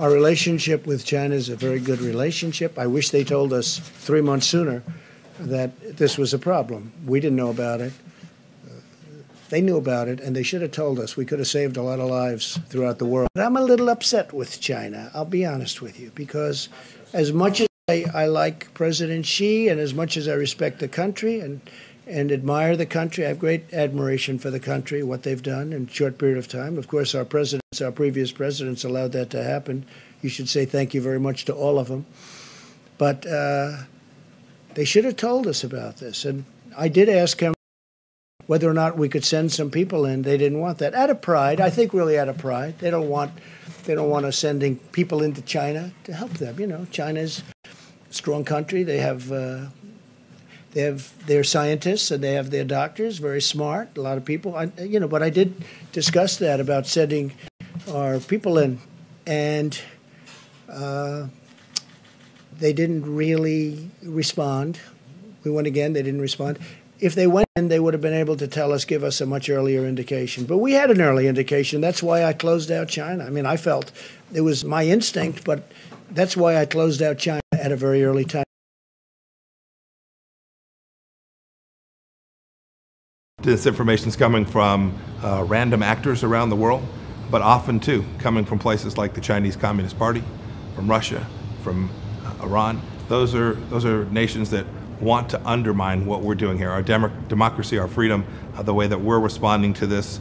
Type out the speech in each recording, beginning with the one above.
our relationship with China is a very good relationship. I wish they told us three months sooner that this was a problem. We didn't know about it. Uh, they knew about it, and they should have told us. We could have saved a lot of lives throughout the world. But I'm a little upset with China, I'll be honest with you, because as much as I, I like President Xi and as much as I respect the country and and admire the country. I have great admiration for the country, what they've done in a short period of time. Of course, our presidents, our previous presidents, allowed that to happen. You should say thank you very much to all of them. But uh, they should have told us about this. And I did ask him whether or not we could send some people in. They didn't want that. Out of pride, I think really out of pride. They don't want they don't want us sending people into China to help them. You know, China's a strong country. They have uh, they have their scientists and they have their doctors, very smart. A lot of people, I, you know. But I did discuss that about sending our people in, and uh, they didn't really respond. We went again; they didn't respond. If they went in, they would have been able to tell us, give us a much earlier indication. But we had an early indication. That's why I closed out China. I mean, I felt it was my instinct, but that's why I closed out China at a very early time. This information is coming from uh, random actors around the world, but often too coming from places like the Chinese Communist Party, from Russia, from uh, Iran. Those are those are nations that want to undermine what we're doing here, our dem democracy, our freedom, uh, the way that we're responding to this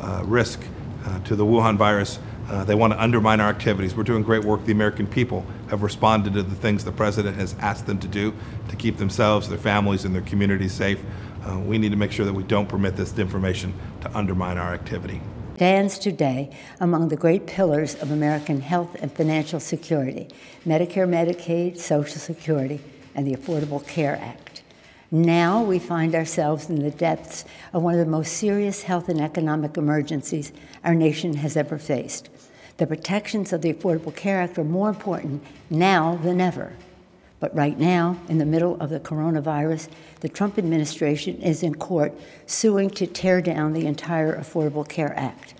uh, risk uh, to the Wuhan virus. Uh, they want to undermine our activities. We're doing great work. The American people have responded to the things the president has asked them to do to keep themselves, their families, and their communities safe. Uh, we need to make sure that we don't permit this information to undermine our activity. Stands today among the great pillars of American health and financial security Medicare, Medicaid, Social Security, and the Affordable Care Act. Now we find ourselves in the depths of one of the most serious health and economic emergencies our nation has ever faced. The protections of the Affordable Care Act are more important now than ever. But right now, in the middle of the coronavirus, the Trump administration is in court suing to tear down the entire Affordable Care Act,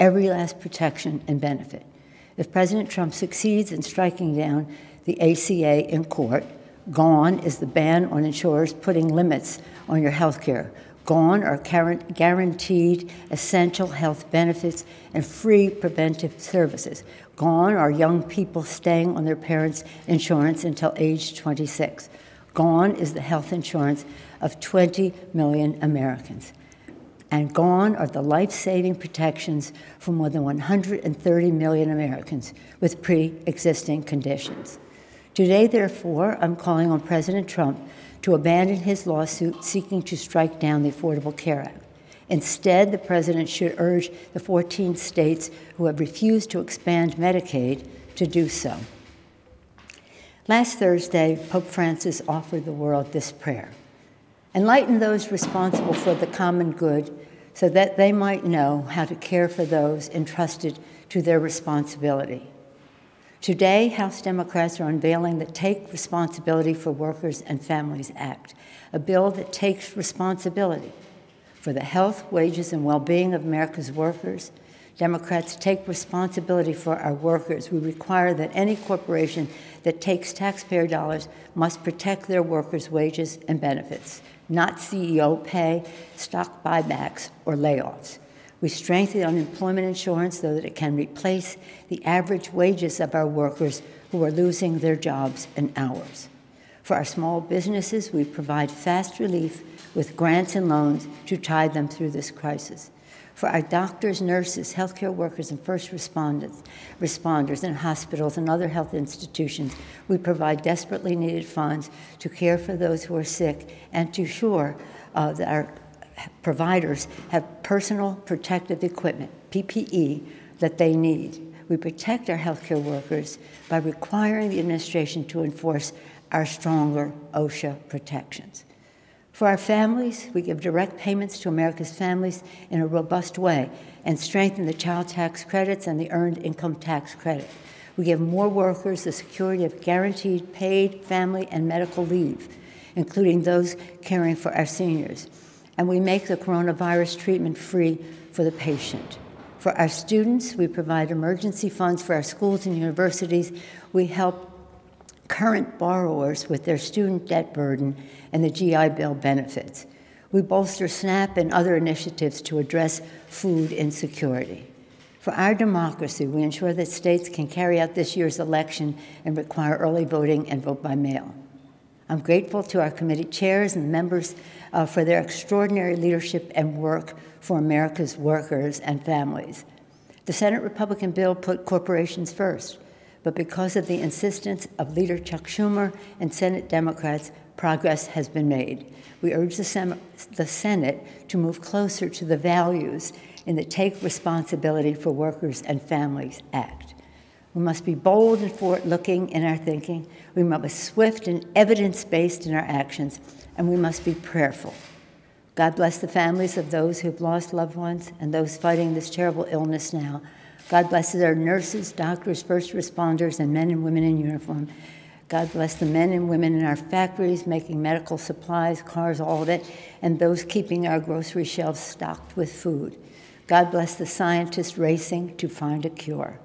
every last protection and benefit. If President Trump succeeds in striking down the ACA in court, gone is the ban on insurers putting limits on your health care. Gone are guaranteed essential health benefits and free preventive services. Gone are young people staying on their parents' insurance until age 26. Gone is the health insurance of 20 million Americans. And gone are the life saving protections for more than 130 million Americans with pre existing conditions. Today, therefore, I'm calling on President Trump to abandon his lawsuit seeking to strike down the Affordable Care Act. Instead, the president should urge the 14 states who have refused to expand Medicaid to do so. Last Thursday, Pope Francis offered the world this prayer Enlighten those responsible for the common good so that they might know how to care for those entrusted to their responsibility. Today, House Democrats are unveiling the Take Responsibility for Workers and Families Act, a bill that takes responsibility for the health, wages, and well being of America's workers. Democrats take responsibility for our workers. We require that any corporation that takes taxpayer dollars must protect their workers' wages and benefits, not CEO pay, stock buybacks, or layoffs. We strengthen unemployment insurance so that it can replace the average wages of our workers who are losing their jobs and hours. For our small businesses, we provide fast relief with grants and loans to tide them through this crisis. For our doctors, nurses, healthcare workers, and first responders, responders in hospitals and other health institutions, we provide desperately needed funds to care for those who are sick and to ensure uh, that our providers have personal protective equipment, PPE, that they need. We protect our healthcare workers by requiring the administration to enforce our stronger OSHA protections. For our families, we give direct payments to America's families in a robust way and strengthen the child tax credits and the earned income tax credit. We give more workers the security of guaranteed paid family and medical leave, including those caring for our seniors. And we make the coronavirus treatment free for the patient. For our students, we provide emergency funds for our schools and universities. We help current borrowers with their student debt burden and the GI Bill benefits. We bolster SNAP and other initiatives to address food insecurity. For our democracy, we ensure that states can carry out this year's election and require early voting and vote by mail. I'm grateful to our committee chairs and members uh, for their extraordinary leadership and work for America's workers and families. The Senate Republican bill put corporations first, but because of the insistence of Leader Chuck Schumer and Senate Democrats, progress has been made. We urge the, Sem- the Senate to move closer to the values in the Take Responsibility for Workers and Families Act. We must be bold and forward looking in our thinking. We must be swift and evidence based in our actions, and we must be prayerful. God bless the families of those who've lost loved ones and those fighting this terrible illness now. God blesses our nurses, doctors, first responders, and men and women in uniform. God bless the men and women in our factories making medical supplies, cars, all of it, and those keeping our grocery shelves stocked with food. God bless the scientists racing to find a cure.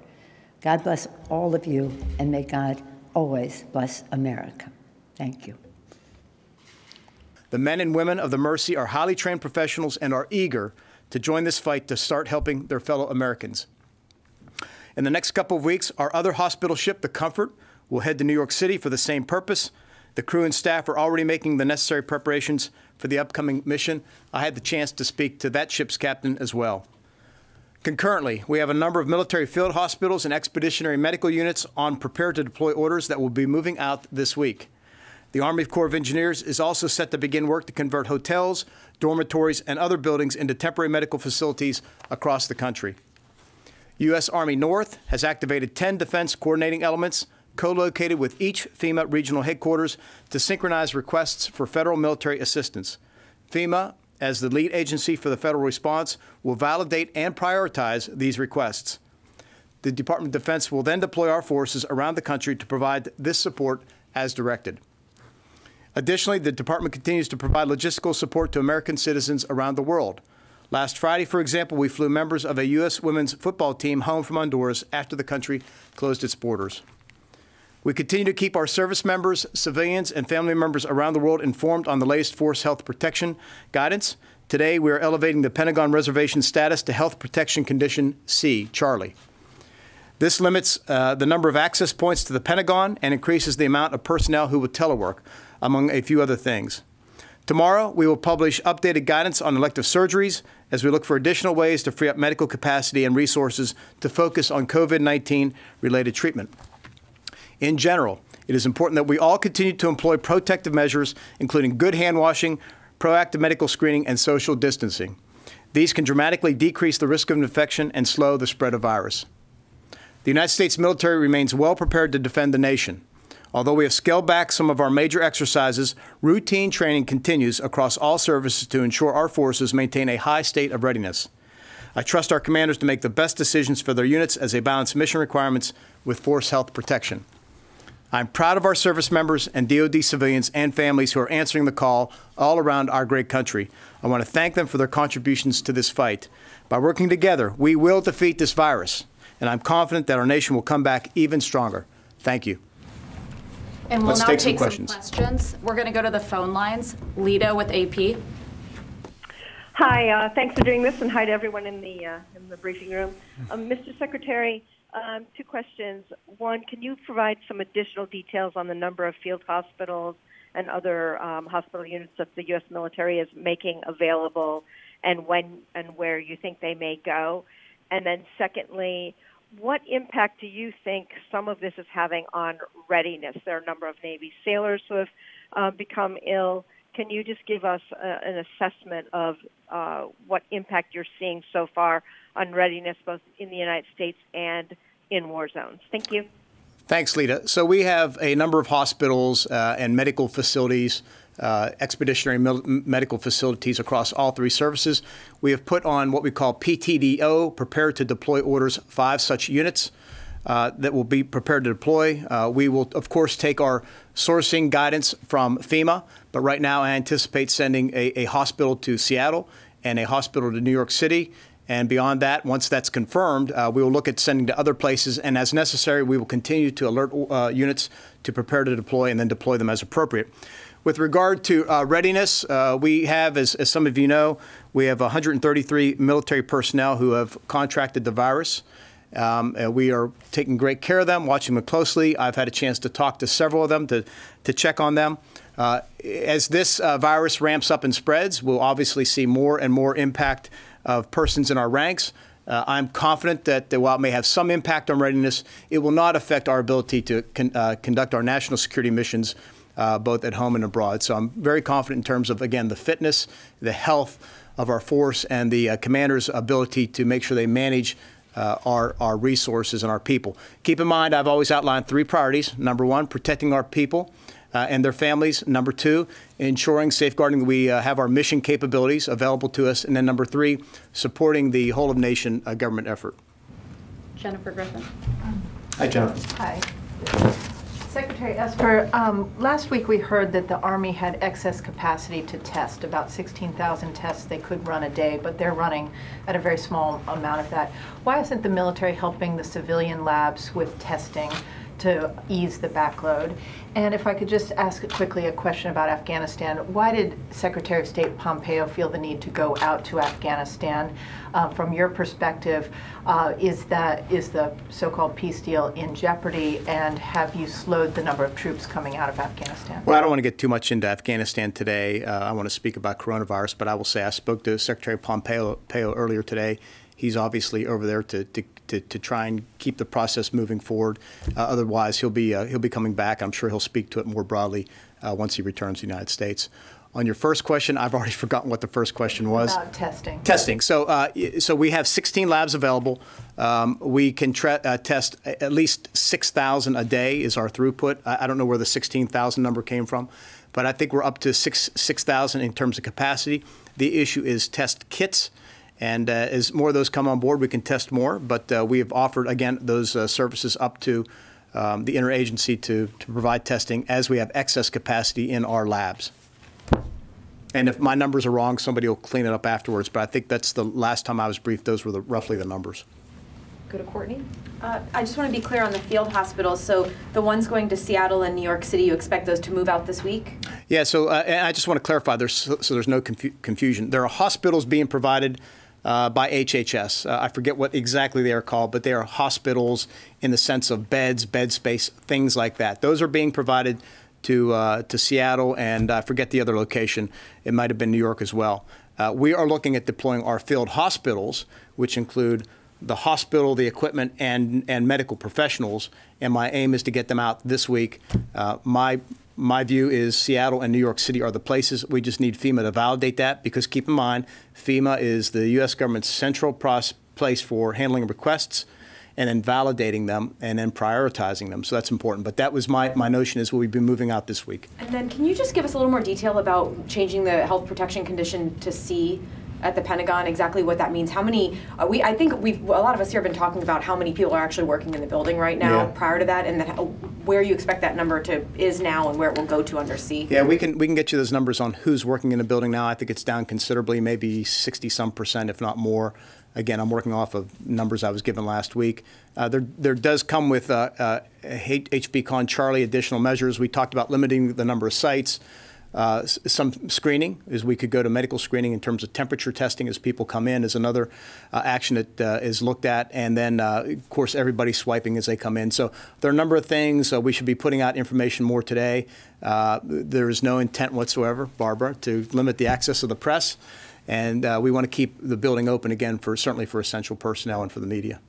God bless all of you, and may God always bless America. Thank you. The men and women of the Mercy are highly trained professionals and are eager to join this fight to start helping their fellow Americans. In the next couple of weeks, our other hospital ship, the Comfort, will head to New York City for the same purpose. The crew and staff are already making the necessary preparations for the upcoming mission. I had the chance to speak to that ship's captain as well. Concurrently, we have a number of military field hospitals and expeditionary medical units on prepare to deploy orders that will be moving out this week. The Army Corps of Engineers is also set to begin work to convert hotels, dormitories, and other buildings into temporary medical facilities across the country. U.S. Army North has activated 10 defense coordinating elements co located with each FEMA regional headquarters to synchronize requests for federal military assistance. FEMA, as the lead agency for the federal response, will validate and prioritize these requests. The Department of Defense will then deploy our forces around the country to provide this support as directed. Additionally, the department continues to provide logistical support to American citizens around the world. Last Friday, for example, we flew members of a U.S. women's football team home from Honduras after the country closed its borders. We continue to keep our service members, civilians, and family members around the world informed on the latest force health protection guidance. Today, we are elevating the Pentagon reservation status to Health Protection Condition C, Charlie. This limits uh, the number of access points to the Pentagon and increases the amount of personnel who will telework, among a few other things. Tomorrow, we will publish updated guidance on elective surgeries as we look for additional ways to free up medical capacity and resources to focus on COVID 19 related treatment. In general, it is important that we all continue to employ protective measures, including good hand washing, proactive medical screening, and social distancing. These can dramatically decrease the risk of infection and slow the spread of virus. The United States military remains well prepared to defend the nation. Although we have scaled back some of our major exercises, routine training continues across all services to ensure our forces maintain a high state of readiness. I trust our commanders to make the best decisions for their units as they balance mission requirements with force health protection. I'm proud of our service members and DoD civilians and families who are answering the call all around our great country. I want to thank them for their contributions to this fight. By working together, we will defeat this virus, and I'm confident that our nation will come back even stronger. Thank you. And we'll Let's now take some take some questions. questions. We're going to go to the phone lines. Lita with AP. Hi, uh, thanks for doing this, and hi to everyone in the uh, in the briefing room. Um, Mr. Secretary, um, two questions. One, can you provide some additional details on the number of field hospitals and other um, hospital units that the U.S. military is making available, and when and where you think they may go? And then, secondly, what impact do you think some of this is having on readiness? There are a number of Navy sailors who have uh, become ill. Can you just give us a, an assessment of uh, what impact you're seeing so far on readiness, both in the United States and in war zones? Thank you. Thanks, Lita. So we have a number of hospitals uh, and medical facilities, uh, expeditionary mil- medical facilities across all three services. We have put on what we call PTDO, prepared to deploy orders, five such units. Uh, that will be prepared to deploy. Uh, we will, of course, take our sourcing guidance from FEMA, but right now I anticipate sending a, a hospital to Seattle and a hospital to New York City And beyond that, once that's confirmed, uh, we will look at sending to other places, and as necessary, we will continue to alert uh, units to prepare to deploy and then deploy them as appropriate. With regard to uh, readiness, uh, we have, as, as some of you know, we have 133 military personnel who have contracted the virus. Um, and we are taking great care of them, watching them closely. I've had a chance to talk to several of them to, to check on them. Uh, as this uh, virus ramps up and spreads, we'll obviously see more and more impact of persons in our ranks. Uh, I'm confident that, that while it may have some impact on readiness, it will not affect our ability to con- uh, conduct our national security missions uh, both at home and abroad. So I'm very confident in terms of, again, the fitness, the health of our force, and the uh, commander's ability to make sure they manage uh, our, our resources and our people. Keep in mind, I've always outlined three priorities. Number one, protecting our people uh, and their families. Number two, ensuring, safeguarding that we uh, have our mission capabilities available to us. And then number three, supporting the whole of nation uh, government effort. Jennifer Griffin. Hi, Jennifer. Hi. Secretary Esper, um, last week we heard that the Army had excess capacity to test, about 16,000 tests they could run a day, but they're running at a very small amount of that. Why isn't the military helping the civilian labs with testing to ease the backload? And if I could just ask quickly a question about Afghanistan, why did Secretary of State Pompeo feel the need to go out to Afghanistan? Uh, from your perspective, uh, is that is the so-called peace deal in jeopardy, and have you slowed the number of troops coming out of Afghanistan? Well, I don't want to get too much into Afghanistan today. Uh, I want to speak about coronavirus, but I will say I spoke to Secretary Pompeo, Pompeo earlier today. He's obviously over there to, to, to, to try and keep the process moving forward. Uh, otherwise, he'll be uh, he'll be coming back. I'm sure he'll speak to it more broadly uh, once he returns to the United States. On your first question, I've already forgotten what the first question was. About testing. Testing. So, uh, so we have 16 labs available. Um, we can tre- uh, test at least 6,000 a day is our throughput. I, I don't know where the 16,000 number came from, but I think we're up to six 6,000 in terms of capacity. The issue is test kits. And uh, as more of those come on board, we can test more. But uh, we have offered, again, those uh, services up to um, the interagency to, to provide testing as we have excess capacity in our labs. And if my numbers are wrong, somebody will clean it up afterwards. But I think that's the last time I was briefed, those were the, roughly the numbers. Go to Courtney. Uh, I just want to be clear on the field hospitals. So the ones going to Seattle and New York City, you expect those to move out this week? Yeah, so uh, and I just want to clarify, there's, so there's no confu- confusion. There are hospitals being provided uh, by HHS. Uh, I forget what exactly they are called, but they are hospitals in the sense of beds, bed space, things like that. Those are being provided to uh, to Seattle, and I forget the other location. It might have been New York as well. Uh, we are looking at deploying our field hospitals, which include the hospital, the equipment, and and medical professionals. And my aim is to get them out this week. Uh, my my view is Seattle and New York City are the places. We just need FEMA to validate that because keep in mind, FEMA is the U.S. government's central place for handling requests and then validating them and then prioritizing them. So that's important. But that was my, my notion is we'll be moving out this week. And then can you just give us a little more detail about changing the health protection condition to C at the Pentagon? Exactly what that means? How many? Uh, we I think we've a lot of us here have been talking about how many people are actually working in the building right now Yeah. prior to that, and that, where you expect that number to is now and where it will go to under C. Yeah, we can we can get you those numbers on who's working in the building now. I think it's down considerably, maybe 60 some percent, if not more. Again, I'm working off of numbers I was given last week. Uh, there, there does come with uh, uh, H- HPCON Charlie additional measures. We talked about limiting the number of sites. Uh, some screening is we could go to medical screening in terms of temperature testing as people come in is another uh, action that uh, is looked at, and then uh, of course everybody swiping as they come in. So there are a number of things uh, we should be putting out information more today. Uh, there is no intent whatsoever, Barbara, to limit the access of the press, and we want to keep the building open again for certainly for essential personnel and for the media.